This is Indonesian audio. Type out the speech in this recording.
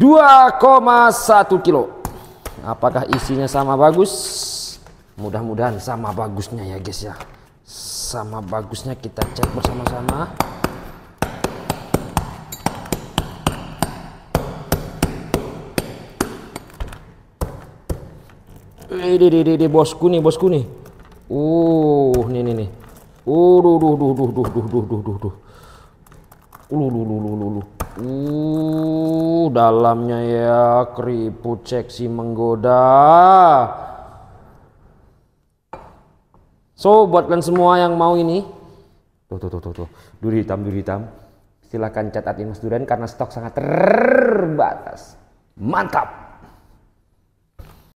2,1 kilo. Apakah isinya sama bagus? Mudah-mudahan sama bagusnya ya guys ya. Sama bagusnya kita cek bersama-sama. Eh, di, di, bosku nih, bosku nih. Uh, nih, nih, nih. Uh, duh, duh, duh, duh, duh, duh, duh, duh, duh, duh. Uh, duh, duh, duh, duh. Uh, dalamnya ya keriput seksi menggoda. So, buat kalian semua yang mau ini, tuh, tuh, tuh, tuh, tuh. duri hitam, duri hitam. Silahkan chat admin Mas Duren karena stok sangat terbatas. Mantap!